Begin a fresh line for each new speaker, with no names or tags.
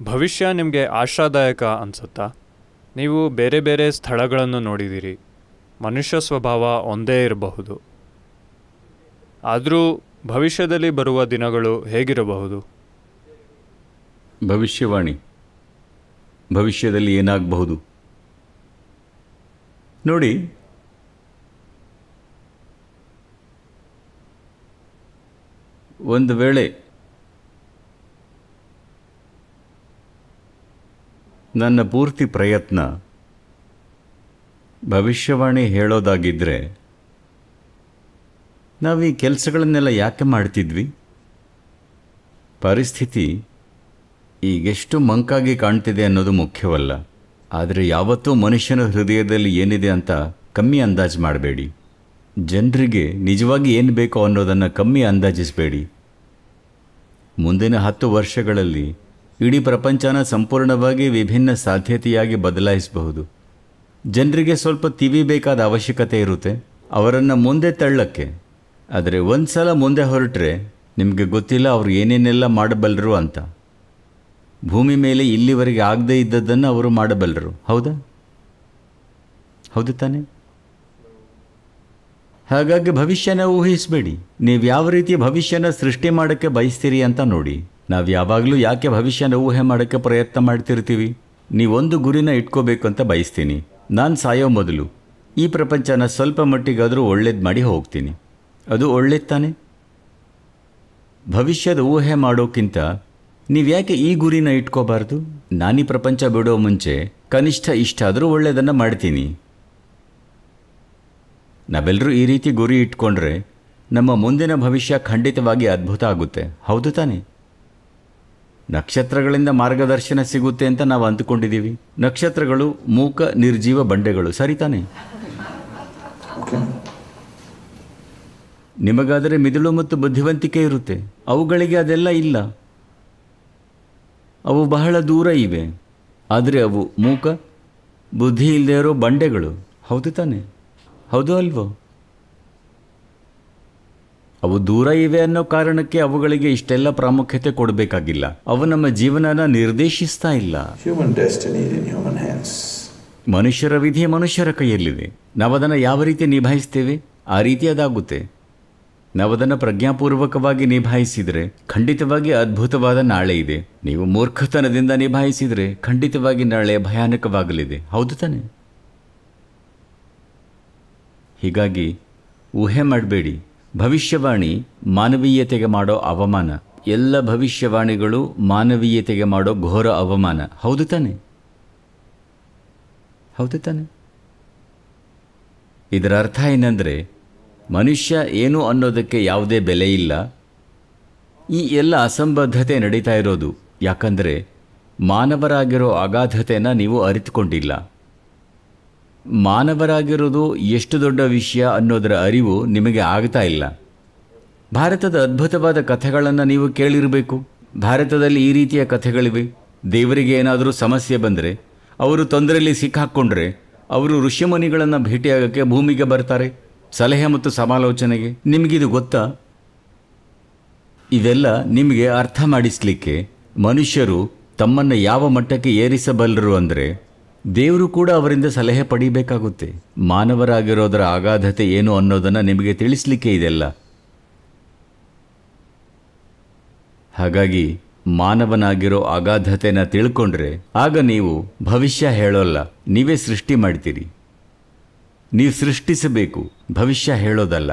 ಭವಿಷ್ಯ ನಿಮಗೆ ಆಶಾದಾಯಕ ಅನಿಸುತ್ತಾ? ನೀವು ಬೇರೆ ಬೇರೆ ಸ್ಥಳಗಳನ್ನು ನೋಡಿದ್ದೀರಿ ಮನುಷ್ಯ ಸ್ವಭಾವ ಒಂದೇ ಇರಬಹುದು. ಆದರೂ ಭವಿಷ್ಯದಲ್ಲಿ ಬರುವ ದಿನಗಳು ಹೇಗಿರಬಹುದು?
ಭವಿಷ್ಯವಾಣಿ. ಭವಿಷ್ಯದಲ್ಲಿ ಏನಾಗಬಹುದು? ನೋಡಿ. ಒಂದು ವೇಳೆ ನನ್ನ ಪೂರ್ತಿ ಪ್ರಯತ್ನ. ಭವಿಷ್ಯವಾಣಿ ಹೇಳೋದಾಗಿದ್ದರೆ ನಾವು ಈ ಕೆಲಸಗಳನ್ನೆಲ್ಲ ಯಾಕೆ ಮಾಡ್ತಿದ್ವಿ? ಪರಿಸ್ಥಿತಿ ಈಗೆಷ್ಟು ಮಂಕಾಗಿ ಕಾಣ್ತಿದೆ ಅನ್ನೋದು ಮುಖ್ಯವಲ್ಲ. ಆದರೆ ಯಾವತ್ತೂ ಮನುಷ್ಯನ ಹೃದಯದಲ್ಲಿ ಏನಿದೆ ಅಂತ ಕಮ್ಮಿ ಅಂದಾಜು ಮಾಡಬೇಡಿ. ಜನರಿಗೆ ನಿಜವಾಗಿ ಏನು ಬೇಕೋ ಅನ್ನೋದನ್ನು ಕಮ್ಮಿ ಅಂದಾಜಿಸಬೇಡಿ. ಮುಂದಿನ ಹತ್ತು ವರ್ಷಗಳಲ್ಲಿ ಇಡೀ ಪ್ರಪಂಚನ ಸಂಪೂರ್ಣವಾಗಿ ವಿಭಿನ್ನ ಸಾಧ್ಯತೆಯಾಗಿ ಬದಲಾಯಿಸಬಹುದು. ಜನರಿಗೆ ಸ್ವಲ್ಪ ತಿವಿ ಬೇಕಾದ ಅವಶ್ಯಕತೆ ಇರುತ್ತೆ. ಅವರನ್ನು ಮುಂದೆ ತಳ್ಳಕ್ಕೆ. ಆದರೆ ಒಂದು ಸಲ ಮುಂದೆ ಹೊರಟ್ರೆ ನಿಮಗೆ ಗೊತ್ತಿಲ್ಲ ಅವರು ಏನೇನೆಲ್ಲ ಮಾಡಬಲ್ಲರು ಅಂತ. ಭೂಮಿ ಮೇಲೆ ಇಲ್ಲಿವರೆಗೆ ಆಗದೇ ಇದ್ದದ್ದನ್ನು ಅವರು ಮಾಡಬಲ್ಲರು ಹೌದಾ? ಹೌದು ತಾನೆ? ಹಾಗಾಗಿ ಭವಿಷ್ಯನ ಊಹಿಸಬೇಡಿ. ನೀವು ಯಾವ ರೀತಿ ಭವಿಷ್ಯನ ಸೃಷ್ಟಿ ಮಾಡೋಕ್ಕೆ ಬಯಸ್ತೀರಿ ಅಂತ ನೋಡಿ. ನಾವು ಯಾವಾಗಲೂ ಯಾಕೆ ಭವಿಷ್ಯನ ಊಹೆ ಮಾಡೋಕ್ಕೆ ಪ್ರಯತ್ನ ಮಾಡ್ತಿರ್ತೀವಿ? ನೀವೊಂದು ಗುರಿನ ಇಟ್ಕೋಬೇಕು ಅಂತ ಬಯಸ್ತೀನಿ. ನಾನು ಸಾಯೋ ಮೊದಲು. ಈ ಪ್ರಪಂಚನ ಸ್ವಲ್ಪ ಮಟ್ಟಿಗಾದರೂ ಒಳ್ಳೇದು ಮಾಡಿ ಹೋಗ್ತೀನಿ. ಅದು ಒಳ್ಳೇದು ತಾನೆ? ಭವಿಷ್ಯದ ಊಹೆ ಮಾಡೋಕ್ಕಿಂತ ನೀವು ಯಾಕೆ ಈ ಗುರಿನ ಇಟ್ಕೋಬಾರ್ದು? ನಾನೀ ಪ್ರಪಂಚ ಬಿಡೋ ಮುಂಚೆ ಕನಿಷ್ಠ ಇಷ್ಟಾದರೂ ಒಳ್ಳೆಯದನ್ನು ಮಾಡ್ತೀನಿ. ನಾವೆಲ್ಲರೂ ಈ ರೀತಿ ಗುರಿ ಇಟ್ಕೊಂಡ್ರೆ ನಮ್ಮ ಮುಂದಿನ ಭವಿಷ್ಯ ಖಂಡಿತವಾಗಿ ಅದ್ಭುತ ಆಗುತ್ತೆ. ಹೌದು ತಾನೆ? ನಕ್ಷತ್ರಗಳಿಂದ ಮಾರ್ಗದರ್ಶನ ಸಿಗುತ್ತೆ ಅಂತ ನಾವು ಅಂದುಕೊಂಡಿದ್ದೀವಿ. ನಕ್ಷತ್ರಗಳು ಮೂಕ ನಿರ್ಜೀವ ಬಂಡೆಗಳು. ಸರಿ ತಾನೆ? ನಿಮಗಾದರೆ ಮಿದುಳು ಮತ್ತು ಬುದ್ಧಿವಂತಿಕೆ ಇರುತ್ತೆ. ಅವುಗಳಿಗೆ ಅದೆಲ್ಲ ಇಲ್ಲ. ಅವು ಬಹಳ ದೂರ ಇವೆ. ಆದರೆ ಅವು ಮೂಕ ಬುದ್ಧಿ ಇಲ್ಲದೆ ಇರೋ ಬಂಡೆಗಳು. ಹೌದು ತಾನೆ? ಹೌದು ಅಲ್ವೋ? ಅವು ದೂರ ಇವೆ ಅನ್ನೋ ಕಾರಣಕ್ಕೆ ಅವುಗಳಿಗೆ ಇಷ್ಟೆಲ್ಲ ಪ್ರಾಮುಖ್ಯತೆ ಕೊಡಬೇಕಾಗಿಲ್ಲ. ಅವು ನಮ್ಮ ಜೀವನನ ನಿರ್ದೇಶಿಸ್ತಾ ಇಲ್ಲ.
Human destiny in human hands.
ಮನುಷ್ಯರ ವಿಧಿ ಮನುಷ್ಯರ ಕೈಯಲ್ಲಿದೆ. ನಾವದನ್ನು ಯಾವ ರೀತಿ ನಿಭಾಯಿಸ್ತೇವೆ? ಆ ರೀತಿ ಅದಾಗುತ್ತೆ. ನಾವು ಅದನ್ನು ಪ್ರಜ್ಞಾಪೂರ್ವಕವಾಗಿ ನಿಭಾಯಿಸಿದರೆ ಖಂಡಿತವಾಗಿ ಅದ್ಭುತವಾದ ನಾಳೆ ಇದೆ. ನೀವು ಮೂರ್ಖತನದಿಂದ ನಿಭಾಯಿಸಿದರೆ ಖಂಡಿತವಾಗಿ ನಾಳೆ ಭಯಾನಕವಾಗಲಿದೆ. ಹೌದು ತಾನೆ? ಹೀಗಾಗಿ ಊಹೆ ಮಾಡಬೇಡಿ. ಭವಿಷ್ಯವಾಣಿ ಮಾನವೀಯತೆಗೆ ಮಾಡೋ ಅವಮಾನ. ಎಲ್ಲ ಭವಿಷ್ಯವಾಣಿಗಳು ಮಾನವೀಯತೆಗೆ ಮಾಡೋ ಘೋರ ಅವಮಾನ. ಹೌದು ತಾನೆ? ಹೌದು ತಾನೆ? ಇದರ ಅರ್ಥ ಏನಂದರೆ, ಮನುಷ್ಯ ಏನು ಅನ್ನೋದಕ್ಕೆ ಯಾವುದೇ ಬೆಲೆ ಇಲ್ಲ. ಈ ಎಲ್ಲ ಅಸಂಬದ್ಧತೆ ನಡೀತಾ ಇರೋದು. ಯಾಕಂದರೆ, ಮಾನವರಾಗಿರೋ ಅಗಾಧತೆನ ನೀವು ಅರಿತುಕೊಂಡಿಲ್ಲ. ಮಾನವರಾಗಿರೋದು ಎಷ್ಟು ದೊಡ್ಡ ವಿಷಯ ಅನ್ನೋದರ ಅರಿವು ನಿಮಗೆ ಆಗ್ತಾ ಇಲ್ಲ. ಭಾರತದ ಅದ್ಭುತವಾದ ಕಥೆಗಳನ್ನು ನೀವು ಕೇಳಿರಬೇಕು. ಭಾರತದಲ್ಲಿ ಈ ರೀತಿಯ ಕಥೆಗಳಿವೆ. ದೇವರಿಗೆ ಏನಾದರೂ ಸಮಸ್ಯೆ ಬಂದರೆ, ಅವರು ತೊಂದರೆಯಲ್ಲಿ ಸಿಕ್ಕಾಕ್ಕೊಂಡ್ರೆ ಅವರು ಋಷಿಮುನಿಗಳನ್ನು ಭೇಟಿಯಾಗೋಕ್ಕೆ ಭೂಮಿಗೆ ಬರ್ತಾರೆ. ಸಲಹೆ ಮತ್ತು ಸಮಾಲೋಚನೆಗೆ. ನಿಮಗಿದು ಗೊತ್ತಾ? ಇವೆಲ್ಲ ನಿಮಗೆ ಅರ್ಥ ಮಾಡಿಸ್ಲಿಕ್ಕೆ ಮನುಷ್ಯರು ತಮ್ಮನ್ನು ಯಾವ ಮಟ್ಟಕ್ಕೆ ಏರಿಸಬಲ್ಲರು ಅಂದರೆ ದೇವರು ಕೂಡ ಅವರಿಂದ ಸಲಹೆ ಪಡಿಬೇಕಾಗುತ್ತೆ. ಮಾನವರಾಗಿರೋದರ ಅಗಾಧತೆ ಏನು ಅನ್ನೋದನ್ನು ನಿಮಗೆ ತಿಳಿಸ್ಲಿಕ್ಕೆ ಇದೆಲ್ಲ. ಹಾಗಾಗಿ ಮಾನವನಾಗಿರೋ ಅಗಾಧತೆನ ತಿಳ್ಕೊಂಡ್ರೆ ಆಗ ನೀವು ಭವಿಷ್ಯ ಹೇಳೋಲ್ಲ, ನೀವೇ ಸೃಷ್ಟಿ ಮಾಡ್ತೀರಿ. ನೀವು ಸೃಷ್ಟಿಸಬೇಕು, ಭವಿಷ್ಯ ಹೇಳೋದಲ್ಲ.